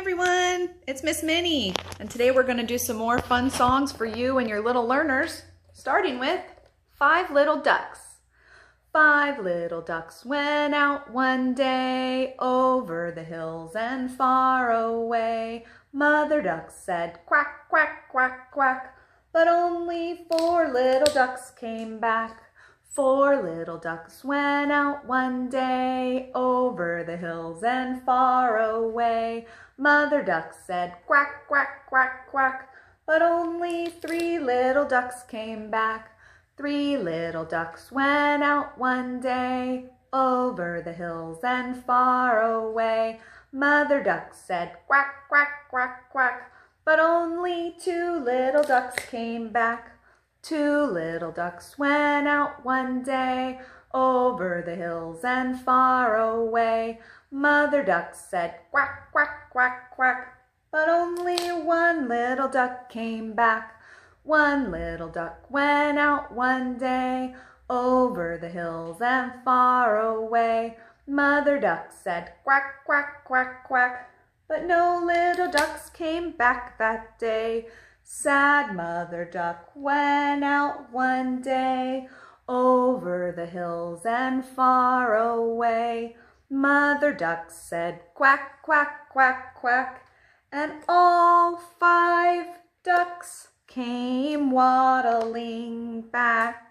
everyone, it's Miss Minnie, and today we're going to do some more fun songs for you and your little learners, starting with Five Little Ducks. Five little ducks went out one day over the hills and far away. Mother duck said quack, quack, quack, quack, but only four little ducks came back. Four little ducks went out one day over the hills and far away. Mother duck said quack, quack, quack, quack, but only three little ducks came back. Three little ducks went out one day over the hills and far away. Mother duck said quack, quack, quack, quack, but only two little ducks came back. Two little ducks went out one day over the hills and far away. Mother duck said quack, quack, quack, quack, but only one little duck came back. One little duck went out one day over the hills and far away. Mother duck said quack, quack, quack, quack, but no little ducks came back that day. Sad mother duck went out one day over the hills and far away. Mother duck said quack, quack, quack, quack, and all five ducks came waddling back.